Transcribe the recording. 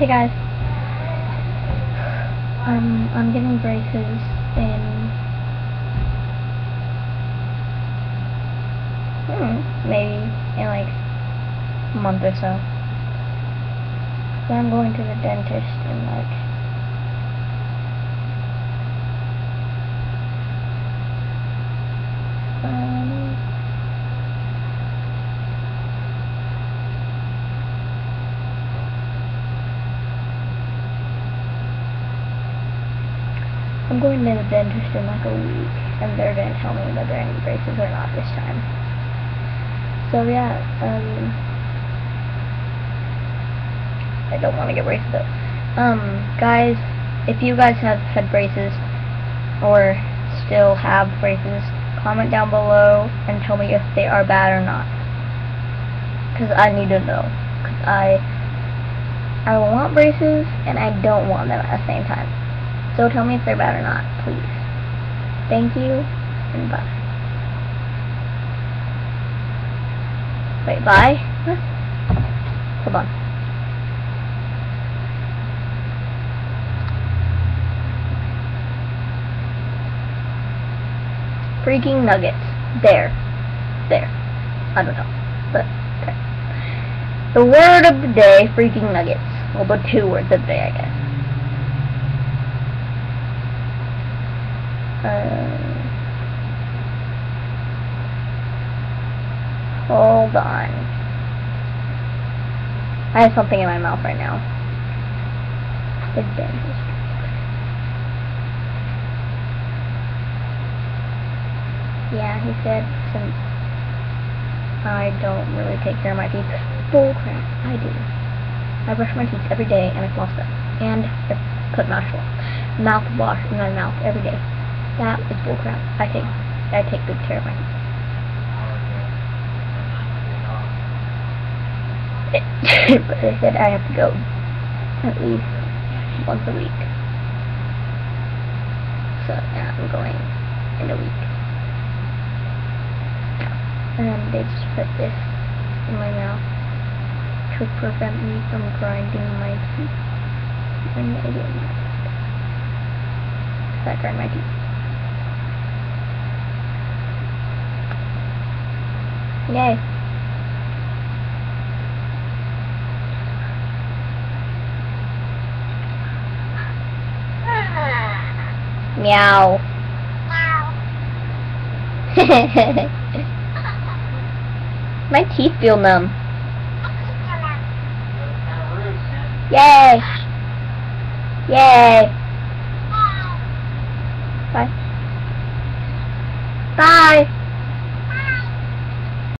Hey guys. Um, I'm getting braces in hmm, maybe in like a month or so. So I'm going to the dentist in like um, I'm going to the dentist in like a week, and they're going to tell me whether I need braces or not this time. So yeah, um, I don't want to get braces though. Um, guys, if you guys have had braces, or still have braces, comment down below and tell me if they are bad or not. Because I need to know. Because I, I want braces, and I don't want them at the same time. So tell me if they're bad or not, please. Thank you, and bye. Wait, bye? Huh? Hold on. Freaking nuggets. There. There. I don't know. But, okay. The word of the day, freaking nuggets. Well, the two words of the day, I guess. Uh, hold on. I have something in my mouth right now. The dentist. Yeah, he said since I don't really take care of my teeth. Bull crap, I do. I brush my teeth every day and I floss them. And I put mouthwash mouthwash in my mouth every day. That is bullcrap. I take I take good care of my but they said I have to go at least once a week. So yeah, I'm going in a week. And they just put this in my mouth to prevent me from grinding my teeth. And I didn't. Because I grind my teeth. Yay. Meow. My teeth feel numb. Yay! Yay! Bye. Bye!